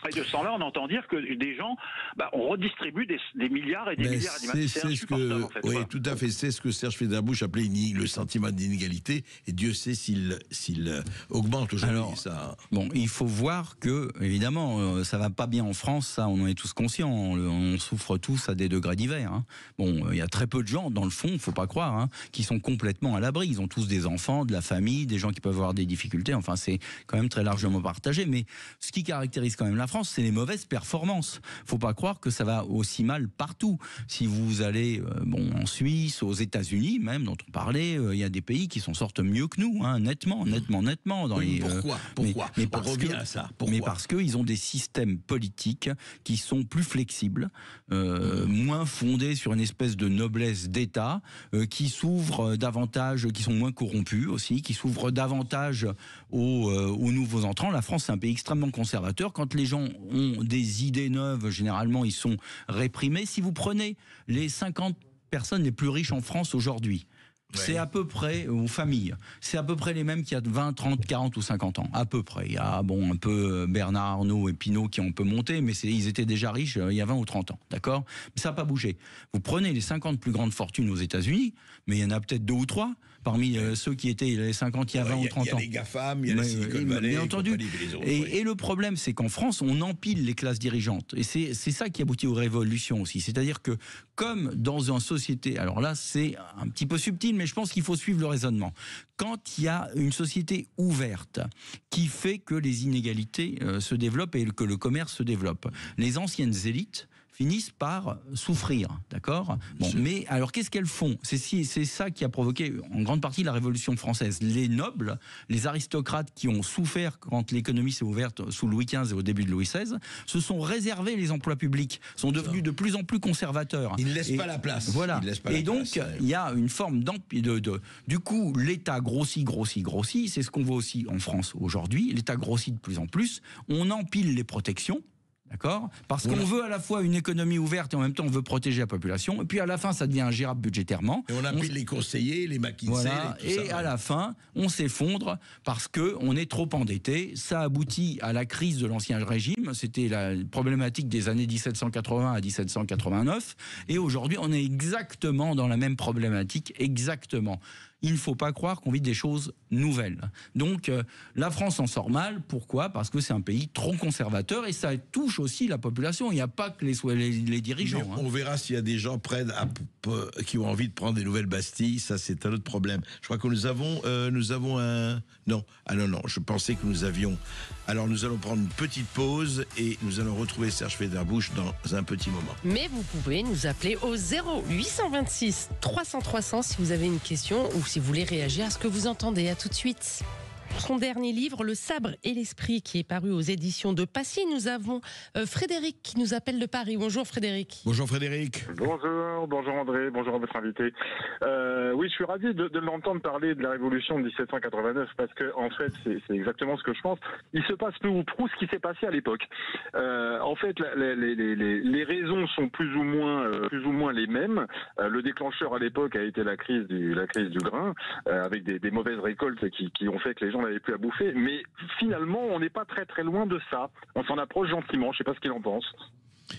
Et de ce temps-là, on entend dire que des gens, bah, on redistribue des, des milliards et des Mais milliards et des milliards. c'est ce que, en fait, oui, tout à fait, c'est ce que Serge Federbush appelait le sentiment d'inégalité, et Dieu sait s'il s'il euh, augmente aujourd'hui. Alors, Ça. Bon, il faut voir que, évidemment, euh, ça va pas bien en France, ça, on en est tous conscients. On, on souffre tous à des degrés divers. hein. Bon, euh, il y a très peu de gens, dans le fond, faut pas croire, hein, qui sont complètement à l'abri. Ils ont tous des enfants, de la famille, des gens qui peuvent avoir des difficultés. Enfin, c'est quand même très largement partagé. Mais ce qui caractérise quand même la France, c'est les mauvaises performances. Faut pas croire que ça va aussi mal partout. Si vous allez euh, bon en Suisse, aux États-Unis même dont on parlait, euh, il y a des pays qui s'en sortent mieux que nous, hein, nettement, nettement, nettement. Dans Oui, les, euh, pourquoi mais- Pourquoi parce que- à ça. Pourquoi mais parce qu'ils ont des systèmes politiques qui sont plus flexibles, euh, moins fondés sur une espèce de noblesse d'État, qui s'ouvrent davantage, qui sont moins corrompus aussi, qui s'ouvrent davantage aux, aux nouveaux entrants. La France, c'est un pays extrêmement conservateur. Quand les gens ont des idées neuves, généralement, ils sont réprimés. Si vous prenez les 50 personnes les plus riches en France aujourd'hui, c'est à peu près, aux familles, c'est à peu près les mêmes qu'il y a 20, 30, 40 ou 50 ans. À peu près. Il y a, bon, un peu euh, Bernard Arnault et Pinault qui ont un peu monté, mais ils étaient déjà riches euh, il y a 20 ou 30 ans. D'accord? Mais ça n'a pas bougé. Vous prenez les 50 plus grandes fortunes aux États-Unis, mais il y en a peut-être deux ou trois parmi euh, ceux qui étaient les 50 il y a 20 Il ou y a, 30 il y a ans. les GAFAM, il y a Mais, Silicon Valley, bien et entendu. puis les autres, Et, oui. et le problème, c'est qu'en France, on empile les classes dirigeantes. Et c'est c'est ça qui aboutit aux révolutions aussi. C'est-à-dire que, comme dans une société, alors là, c'est un petit peu subtil, mais je pense qu'il faut suivre le raisonnement. Quand il y a une société ouverte qui fait que les inégalités euh, se développent et que le commerce se développe, les anciennes élites finissent par souffrir, d'accord? Bon, mais alors qu'est-ce qu'elles font? C'est si, c'est ça qui a provoqué en grande partie la Révolution française. Les nobles, les aristocrates qui ont souffert quand l'économie s'est ouverte sous Louis XV et au début de Louis XVI, se sont réservés les emplois publics, sont devenus de plus en plus conservateurs. Ils ne laissent Et- pas la place. Voilà. Pas Et donc, place. il y a une forme d'empi- de, de- Du coup, l'État grossit, grossit, grossit. C'est ce qu'on voit aussi en France aujourd'hui. L'État grossit de plus en plus. On empile les protections. D'accord Parce qu'on veut à la fois une économie ouverte et en même temps on veut protéger la population. Et puis à la fin, ça devient ingérable budgétairement. Et on appelle les conseillers, les McKinsey, Voilà. tout Et ça. à la fin, on s'effondre parce que on est trop endetté. Ça aboutit à la crise de l'ancien régime. C'était la problématique des années 1780 à 1789. Et aujourd'hui, on est exactement dans la même problématique. Exactement. Il ne faut pas croire qu'on vit des choses nouvelles. Donc, euh, la France en sort mal. Pourquoi? Parce que c'est un pays trop conservateur et ça touche aussi la population. Il n'y a pas que les, les, les dirigeants. Mais hein. On verra s'il y a des gens près à- qui ont envie de prendre des nouvelles Bastilles. Ça, c'est un autre problème. Je crois que nous avons, euh, nous avons un. Non, ah non, non. Je pensais que nous avions. Alors, nous allons prendre une petite pause et nous allons retrouver Serge Federbush dans un petit moment. Mais vous pouvez nous appeler au 0826 300 300 si vous avez une question ou si vous voulez réagir à ce que vous entendez. À tout de suite. Son dernier livre, Le sabre et l'esprit, qui est paru aux éditions de Passy. Nous avons euh, Frédéric qui nous appelle de Paris. Bonjour Frédéric. Bonjour Frédéric. Bonjour, bonjour André, bonjour à votre invité. Euh, oui, je suis ravi de, de l'entendre parler de la révolution de 1789 parce que en fait, c'est exactement ce que je pense. Il se passe peu ou prou ce qui s'est passé à l'époque. Euh, en fait, les, les- les- les raisons sont plus ou moins, euh, plus ou moins les mêmes. Euh, le déclencheur à l'époque a été la crise du, la crise du grain, euh, avec des, des mauvaises récoltes qui, qui ont fait que les gens n'avaient plus à bouffer. Mais finalement, on n'est pas très très loin de ça. On s'en approche gentiment. Je sais pas ce qu'il en pense.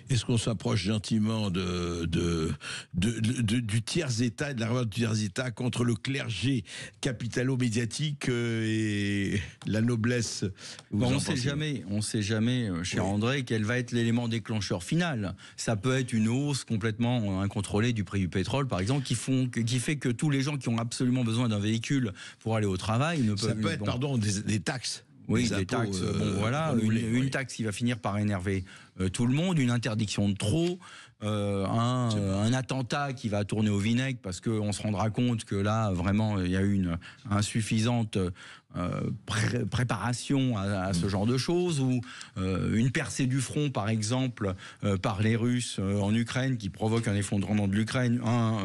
Est-ce qu'on s'approche gentiment de, de, de- de- du tiers-État et de la révolte du tiers-État contre le clergé capitalo-médiatique euh, et la noblesse Bon, on ne sait jamais, on sait jamais, euh, cher Oui. André, quel va être l'élément déclencheur final. Ça peut être une hausse complètement incontrôlée du prix du pétrole, par exemple, qui, font, que- qui fait que tous les gens qui ont absolument besoin d'un véhicule pour aller au travail ne Ça peuvent. peut être, bon, pardon, des, des taxes. Oui, des des impôts, taxes. euh, bon, voilà, une, taxe qui va finir par énerver euh, tout le monde, une interdiction de trop, euh, un, euh, un attentat qui va tourner au vinaigre parce qu'on se rendra compte que là, vraiment, il y a eu une insuffisante euh, pré- préparation à, à ce genre de choses, ou euh, une percée du front, par exemple, euh, par les Russes en Ukraine, qui provoque un effondrement de l'Ukraine,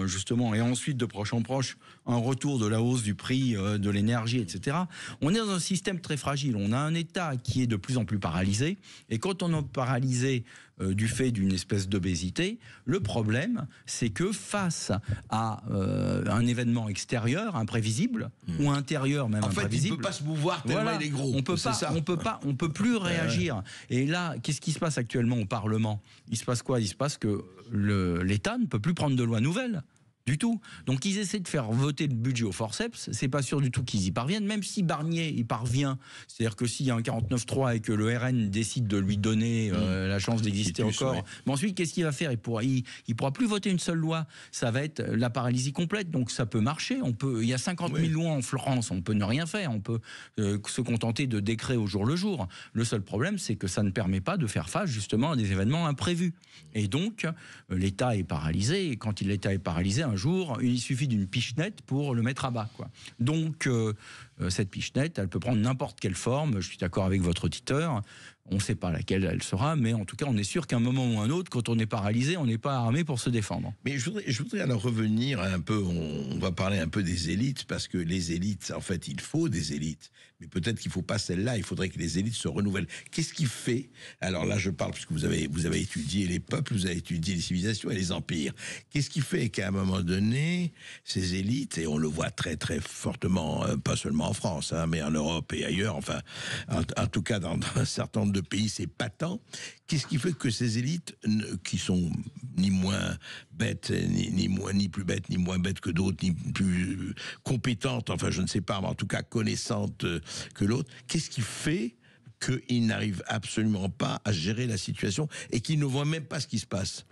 justement, et ensuite, de proche en proche, un retour de la hausse du prix de l'énergie, etc. On est dans un système très fragile. On a un État qui est de plus en plus paralysé, et quand on est paralysé du fait d'une espèce d'obésité, le problème, c'est que face à un événement extérieur, imprévisible, ou intérieur même Hmm. En imprévisible, peut pas se mouvoir tellement voilà, il est gros. on peut pas, ça. on peut pas, on peut plus réagir. Et là, qu'est-ce qui se passe actuellement au Parlement? Il se passe quoi? Il se passe que l'État ne peut plus prendre de loi nouvelle. Du tout. Donc ils essaient de faire voter le budget au forceps. C'est pas sûr du tout qu'ils y parviennent, même si Barnier y parvient. C'est-à-dire que s'il y a un 49-3 et que le RN décide de lui donner euh, la chance d'exister encore, ouais. mais ensuite qu'est-ce qu'il va faire? Il pourra, il, il pourra plus voter une seule loi. Ça va être la paralysie complète. Donc ça peut marcher. On peut. Il y a 50 000 Oui. lois en Florence. On peut ne rien faire. On peut euh, se contenter de décrets au jour le jour. Le seul problème, c'est que ça ne permet pas de faire face justement à des événements imprévus. Et donc, euh, l'État est paralysé. Et quand l'État est paralysé, un jour, il suffit d'une pichenette pour le mettre à bas. Quoi. Donc, euh, euh, cette pichenette, elle peut prendre n'importe quelle forme. Je suis d'accord avec votre auditeur. On ne sait pas laquelle elle sera, mais en tout cas, on est sûr qu'à un moment ou un autre, quand on est paralysé, on n'est pas armé pour se défendre. Mais je voudrais, je voudrais alors revenir un peu, on, on va parler un peu des élites, parce que les élites, en fait, il faut des élites. Peut-être qu'il ne faut pas celle-là, il faudrait que les élites se renouvellent. Qu'est-ce qui fait Alors là, je parle, puisque vous avez, vous avez étudié les peuples, vous avez étudié les civilisations et les empires. Qu'est-ce qui fait qu'à un moment donné, ces élites, et on le voit très très fortement, euh, pas seulement en France, hein, mais en Europe et ailleurs, enfin, en, en tout cas dans, dans un certain nombre de pays, c'est patent. Qu'est-ce qui fait que ces élites, qui sont ni moins bêtes, ni, ni moins, ni plus bêtes, ni moins bêtes que d'autres, ni plus compétentes, enfin je ne sais pas, mais en tout cas connaissantes euh, que l'autre, qu'est-ce qui fait qu'ils n'arrivent absolument pas à gérer la situation et qu'ils ne voient même pas ce qui se passe?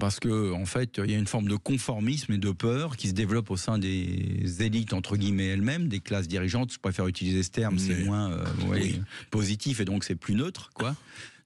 Parce que en fait, il y a une forme de conformisme et de peur qui se développe au sein des élites entre guillemets elles-mêmes, des classes dirigeantes. Je préfère utiliser ce terme, c'est Oui. moins euh, ouais, Oui. positif et donc c'est plus neutre, quoi.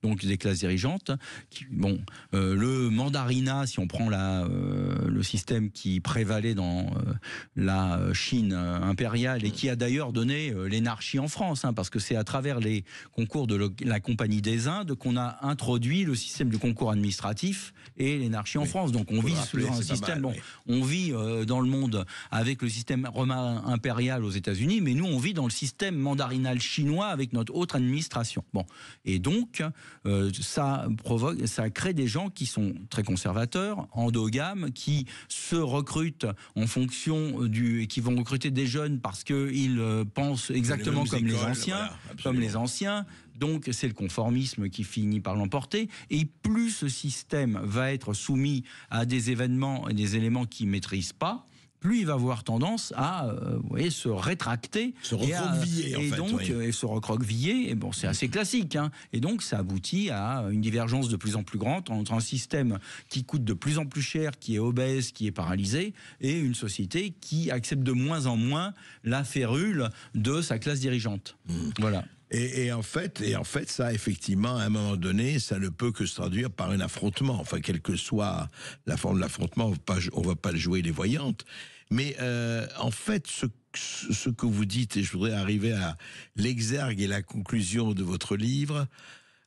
Donc des classes dirigeantes. Qui, bon, euh, le mandarinat, si on prend la, euh, le système qui prévalait dans euh, la Chine impériale et qui a d'ailleurs donné l'énarchie en France, hein, parce que c'est à travers les concours de la Compagnie des Indes qu'on a introduit le système du concours administratif et l'énarchie en. France. Donc on vit sur un système. mal, bon, oui. on vit dans le monde avec le système romain impérial aux États-Unis, mais nous on vit dans le système mandarinal chinois avec notre autre administration. Bon, et donc euh, ça provoque, ça crée des gens qui sont très conservateurs, endogames, qui se recrutent en fonction du, qui vont recruter des jeunes parce qu'ils euh, pensent exactement comme les anciens, voilà, comme les anciens. Donc c'est le conformisme qui finit par l'emporter. Et plus ce système va être soumis à des événements et des éléments qu'il ne maîtrise pas, plus il va avoir tendance à euh, vous voyez, se rétracter. Se et à- recroqueviller, en et fait, donc, oui. euh, et se recroqueviller. Et bon, c'est assez classique. hein. Et donc, ça aboutit à une divergence de plus en plus grande entre un système qui coûte de plus en plus cher, qui est obèse, qui est paralysé, et une société qui accepte de moins en moins la férule de sa classe dirigeante. Mmh. Voilà. Et, en fait, et en fait, ça, effectivement, à un moment donné, ça ne peut que se traduire par un affrontement. Enfin, quelle que soit la forme de l'affrontement, on on va pas le jouer les voyantes. Mais euh, en fait, ce, ce que vous dites, et je voudrais arriver à l'exergue et la conclusion de votre livre.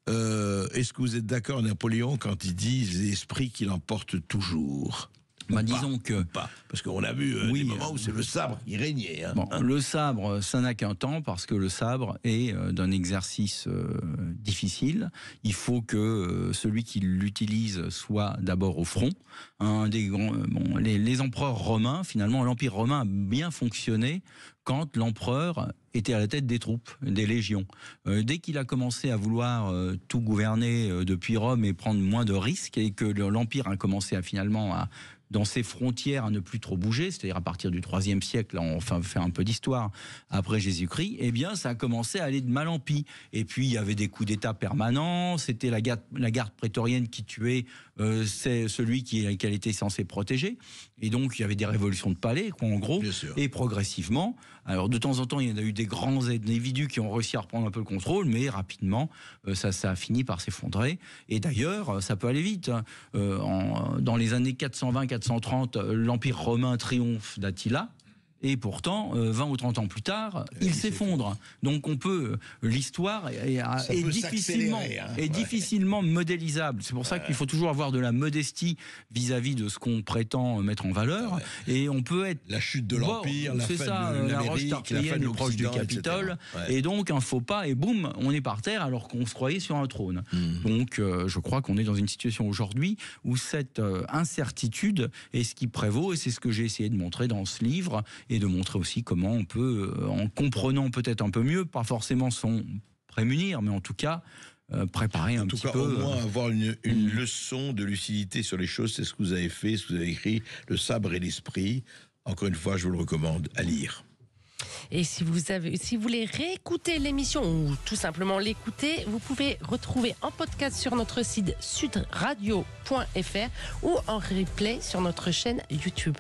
euh, Est-ce que vous êtes d'accord, Napoléon, quand il dit l'esprit qui l'emporte toujours Bah, pas, disons que pas Parce qu'on a vu euh, Oui, des moments où c'est le sabre qui régnait. hein. Bon, Hein le sabre, ça n'a qu'un temps parce que le sabre est euh, d'un exercice euh, difficile. Il faut que euh, celui qui l'utilise soit d'abord au front. Un des grands, euh, bon, les, les empereurs romains, finalement, l'empire romain a bien fonctionné quand l'empereur était à la tête des troupes, des légions. Euh, dès qu'il a commencé à vouloir euh, tout gouverner euh, depuis Rome et prendre moins de risques, et que le- l'empire a commencé à finalement à dans ses frontières à ne plus trop bouger, c'est-à-dire à partir du 3 siècle, on enfin, fait un peu d'histoire après Jésus-Christ, eh bien, ça a commencé à aller de mal en pis. Et puis, il y avait des coups d'État permanents, c'était la garde, la garde prétorienne qui tuait euh, celui qu'elle qui était censée protéger. Et donc, il y avait des révolutions de palais, en gros, et progressivement. Alors, de temps en temps, il y en a eu des grands individus qui ont réussi à reprendre un peu le contrôle, mais rapidement, euh, ça, ça a fini par s'effondrer. Et d'ailleurs, euh, ça peut aller vite. Hein. Dans les années 420, 430, euh, l'Empire romain triomphe d'Attila. Et pourtant, euh, 20 ou 30 ans plus tard, il s'effondre. Donc on peut, euh, l'histoire est, peut difficilement, hein. est Ouais. difficilement modélisable. C'est pour ça qu'il faut toujours avoir de la modestie vis-à-vis de ce qu'on prétend mettre en valeur. Ouais. Et on peut être La chute de l'Empire, la ça, de euh, la roche de est proche du Capitole, et donc un faux pas, et boum, on est par terre alors qu'on se croyait sur un trône. Hmm. Donc euh, je crois qu'on est dans une situation aujourd'hui où cette euh, incertitude est ce qui prévaut, et c'est ce que j'ai essayé de montrer dans ce livre, et de montrer aussi comment on peut, euh, en comprenant peut-être un peu mieux, pas forcément son prémunir, mais en tout cas euh, préparer un En tout petit cas, peu. au moins euh, avoir une, une leçon de lucidité sur les choses, c'est ce que vous avez fait, ce que vous avez écrit, Le sabre et l'esprit. Encore une fois, je vous le recommande à lire. Et si vous, avez, si vous voulez réécouter l'émission ou tout simplement l'écouter, vous pouvez retrouver en podcast sur notre site sudradio.fr ou en replay sur notre chaîne YouTube.